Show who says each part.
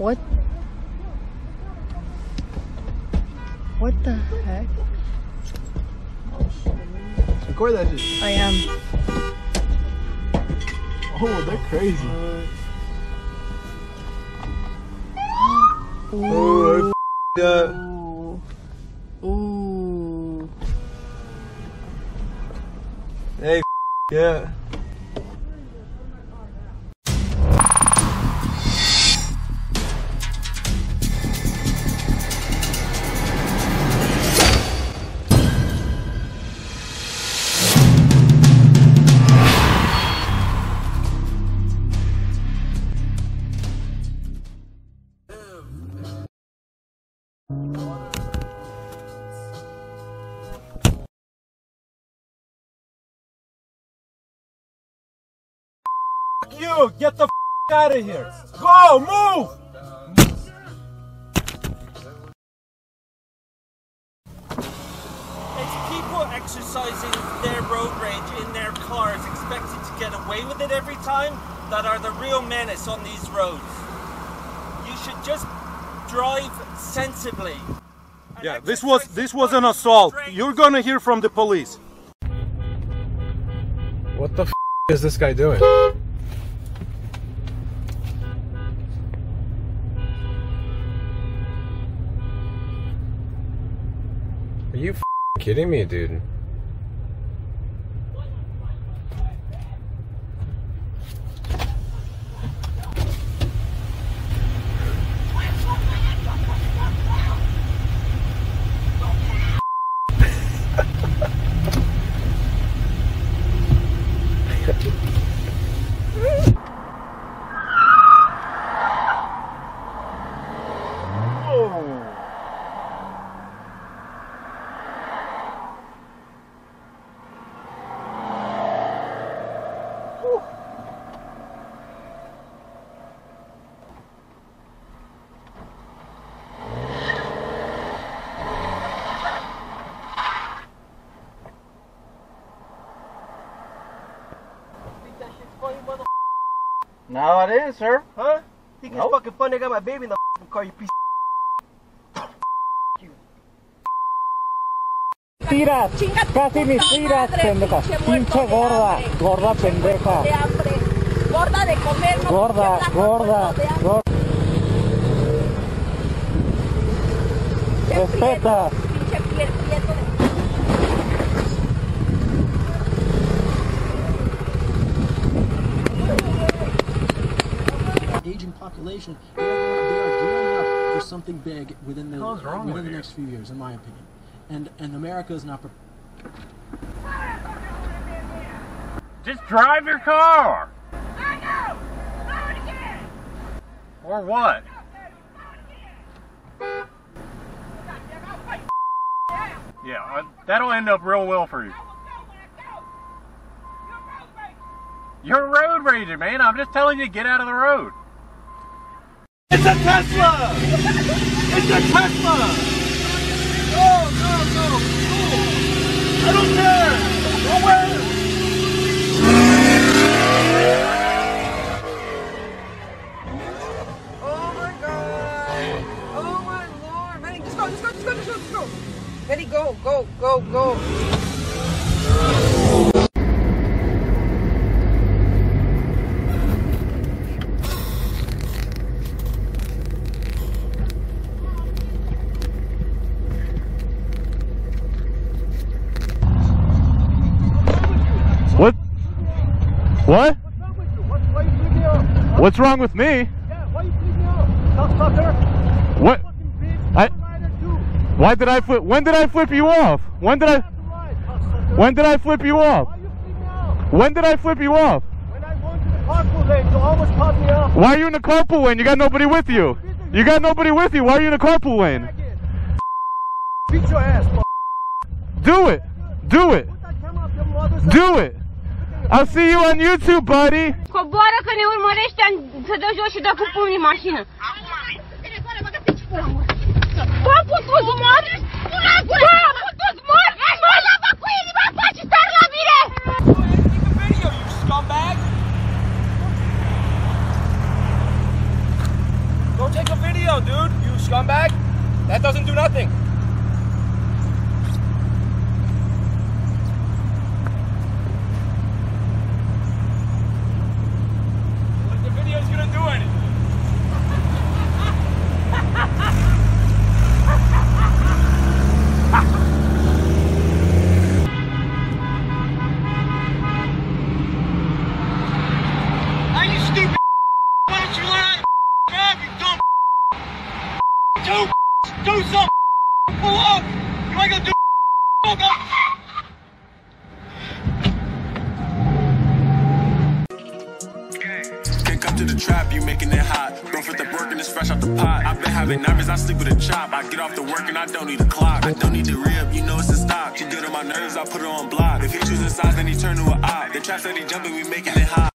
Speaker 1: What? What the heck?
Speaker 2: Record that shit.
Speaker 1: I am.
Speaker 2: Oh, they're crazy.
Speaker 1: Ooh.
Speaker 2: Oh, I up.
Speaker 1: Ooh.
Speaker 2: Hey, f- yeah.
Speaker 3: You get the f- out of here. Go, move. It's people exercising their road rage in their cars, expecting to get away with it every time, that are the real menace on these roads. You should just drive sensibly.
Speaker 4: Yeah, this was this was an assault.
Speaker 3: restraint.
Speaker 4: You're gonna hear from the police.
Speaker 2: What the f- is this guy doing? You f-
Speaker 3: No, it is, sir.
Speaker 5: Huh? Think
Speaker 3: Nope.
Speaker 5: it's fucking funny I got my baby in the fucking car, you piece
Speaker 6: Tiras, casi ni tiras, pendeja. Pinche gorda, gorda pendeja.
Speaker 7: de hambre, gorda de comer, no
Speaker 6: Gorda, gorda, gorda. Respeta.
Speaker 7: Pinche piel prieto de
Speaker 8: aging population, they are, going, they are gearing up for something big within the within the
Speaker 2: you?
Speaker 8: next few years, in my opinion. And and America is not prepared.
Speaker 4: Just drive your car. Or what? Yeah, uh, that'll end up real well for you. You're road rager, man. I'm just telling you, get out of the road.
Speaker 3: It's a Tesla! It's a Tesla! Go, go, go! Go! I don't care! Nowhere!
Speaker 4: What? What,
Speaker 3: why you freaking out?
Speaker 4: What's wrong with me?
Speaker 3: Yeah, why you freaking out? Stop, stop there!
Speaker 4: What? I-
Speaker 3: I'm a rider too!
Speaker 4: Why did I flip? When did I flip you off? When did I?
Speaker 3: have to ride! Stop, stop there.
Speaker 4: When did I flip you off?
Speaker 3: Why you freaking out?
Speaker 4: When did I flip you off?
Speaker 3: When I went to the carpool lane, you almost cut me off!
Speaker 4: Why are you in the carpool lane? You got nobody with you. You got nobody with you. Why are you in the carpool lane?
Speaker 3: Beat your ass, fuck.
Speaker 4: Do it. Do it.
Speaker 3: Put that camera up your mother's
Speaker 4: Do it. I'll see you on YouTube, buddy.
Speaker 9: Coboară că ne urmărește să dă jos și dă cu pumnii mașină. Bă, putu-ți mor? Bă, putu-ți mor? Bă, lasă cu inima, faci star la mine!
Speaker 3: Take a video, you scumbag! Go take a video, dude, you
Speaker 2: scumbag? That doesn't do nothing. Like the video's gonna do anything.
Speaker 9: Are you stupid? Why don't you learn how to drive, you dumb? Do, do something. Pull up. You
Speaker 10: to the trap, you making it hot. Fresh out the pot. I've been having nightmares, I sleep with a chop. I get off the work and I don't need a clock. I don't need rib, you know it's a stock. She good on my nerves, I put her on block. If he choosing sides, then he turn to a op. The trap said he jumping, we making it hot.